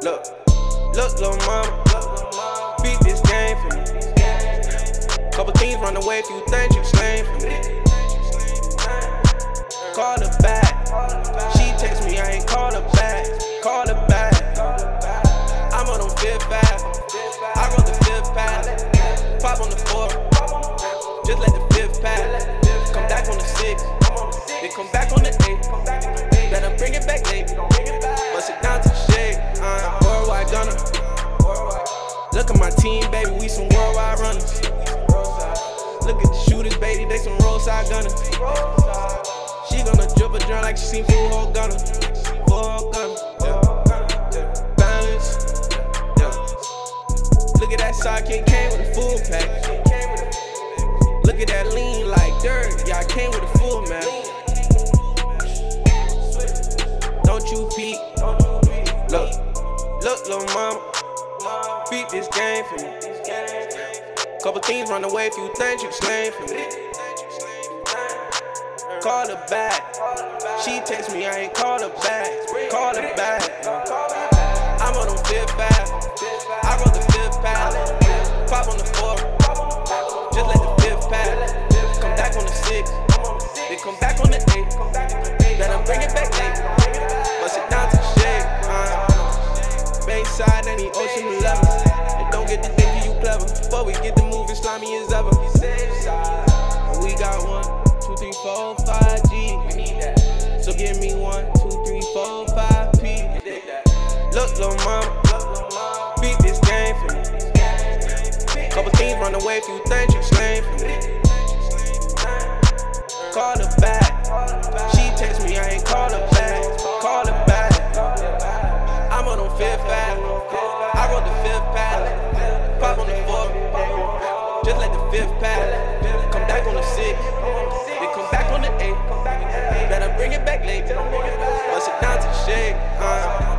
Look, look, little mama, beat this game for me. Couple things run away, few things you explain for me. Call her back, she text me, I ain't call her back. Call her back. I'm on them fifth fast, I wrote the fifth pass. Pop on the fourth, just let Look at my team, baby, we some worldwide runners. Look at the shooters, baby, they some roadside gunners. She gonna drip a drum like she seen full whole gunner. Full whole gunner. Yeah. Balance. Yeah. Look at that sidekick came with a full pack. Look at that lean like dirt. Yeah, I came with a full man. Don't you peek. Look, look, little mama. Beat this game for me. Couple things run away, few things you explain for me. Call her back. She text me, I ain't call her back. Call her back. I'm on them fifth fast. I wrote the fifth pass. Pop on the fourth. Just let the fifth pass. Come back on the sixth. Then come back on the eighth. Then I bring it back late. grimy as ever. We got one, two, three, four, five G. So give me one, two, three, four, five P. Look, little mama, beat this game for me. Couple teams run away, few things you slain for me. Call her back. She text me, I ain't call her back. Just like the fifth pass. Come back on the six. Then come back on the eight. Better bring it back late. Bust it down to the shade. Uh.